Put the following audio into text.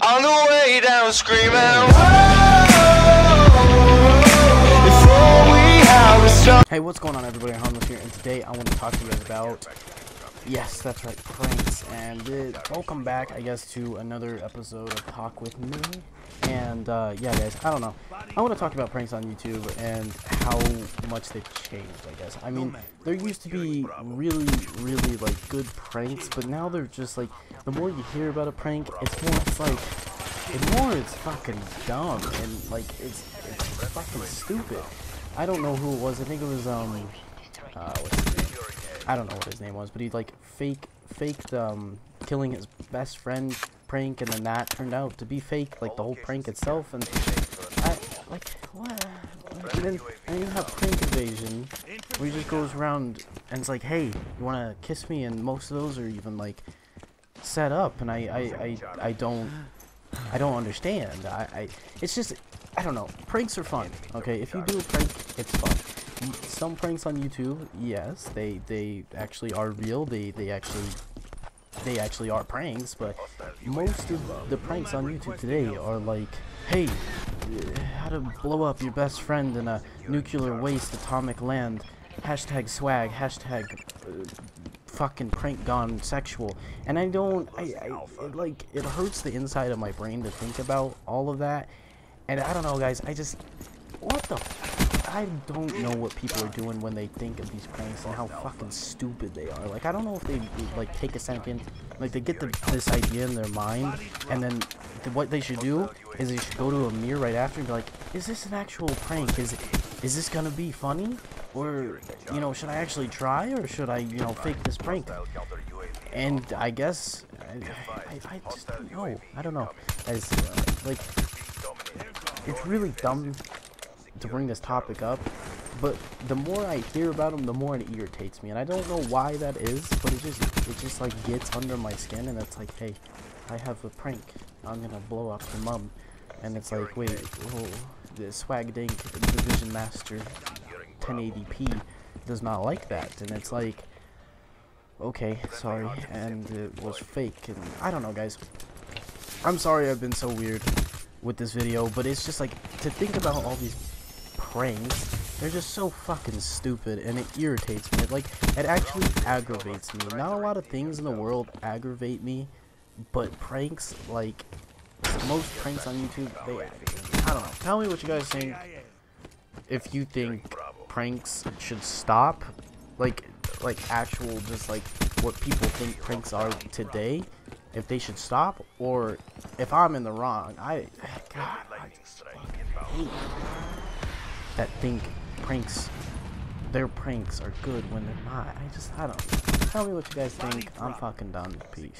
On the way down screaming. Hey, what's going on everybody? Harmless here, and today I want to talk to you guys about, yes, that's right, pranks, and uh, welcome back, I guess, to another episode of Talk With Me, and, uh, yeah, guys, I don't know, I want to talk about pranks on YouTube and how much they've changed, I guess, I mean, there used to be really, really, like, good pranks, but now they're just, like, the more you hear about a prank, it's more, it's like, the more it's fucking dumb, and, like, it's, it's fucking stupid. I don't know who it was. I think it was um, uh? I don't know what his name was, but he like fake faked um killing his best friend prank, and then that turned out to be fake, like the whole prank itself. And I like what? And then and you have prank invasion, where he just goes around and it's like, hey, you wanna kiss me? And most of those are even like set up, and I I I, I don't. I don't understand. I, I, it's just, I don't know. Pranks are fun. Okay, if you do a prank, it's fun. Some pranks on YouTube, yes, they they actually are real. They they actually they actually are pranks. But most of the pranks on YouTube today are like, hey, uh, how to blow up your best friend in a nuclear waste atomic land. Hashtag swag. Hashtag uh, fucking prank gone sexual and i don't i, I it, like it hurts the inside of my brain to think about all of that and i don't know guys i just what the i don't know what people are doing when they think of these pranks and how fucking stupid they are. Like i don't know if they like take a second like they get the, this idea in their mind and then th- what they should do is they should go to a mirror right after and be like is this an actual prank? Is is this gonna be funny? Or you know should i actually try or should i you know fake this prank? And i guess i, I, I just don't know. I don't know. As uh, like it's really dumb to bring this topic up but the more i hear about them the more it irritates me and i don't know why that is but it just it just like gets under my skin and it's like hey i have a prank. I'm gonna blow up your mom. And it's like wait whoa, the swag dink division master 1080p does not like that. And it's like okay sorry and it was fake. And i don't know guys. I'm sorry i've been so weird with this video but it's just like to think about all these pranks. They're just so fucking stupid and it irritates me. Like it actually aggravates me. Not a lot of things in the world aggravate me but pranks like most pranks on youtube they i don't know. Tell me what you guys think. If you think pranks should stop like like actual just like what people think pranks are today if they should stop or if i'm in the wrong i god I hate that think pranks their pranks are good when they're not. I just i don't tell me what you guys think. I'm fucking done. Peace